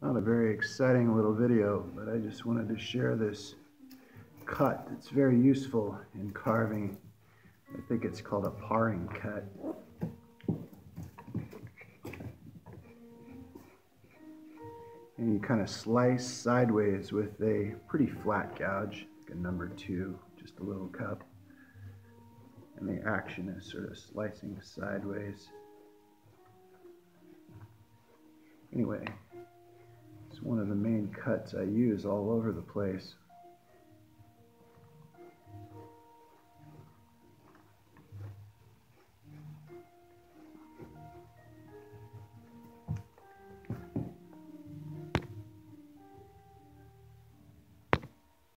Not a very exciting little video, but I just wanted to share this cut. It's very useful in carving. I think it's called a paring cut. And you kind of slice sideways with a pretty flat gouge, like a number two, just a little cup. And the action is sort of slicing sideways. Anyway, it's one of the main cuts I use all over the place.